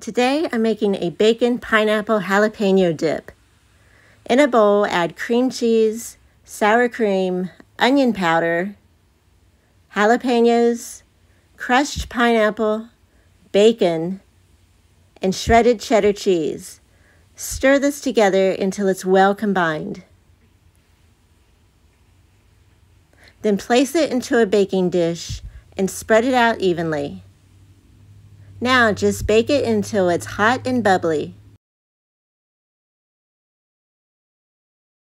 Today I'm making a bacon pineapple jalapeno dip. In a bowl, add cream cheese, sour cream, onion powder, jalapenos, crushed pineapple, bacon, and shredded cheddar cheese. Stir this together until it's well combined. Then place it into a baking dish and spread it out evenly. Now just bake it until it's hot and bubbly.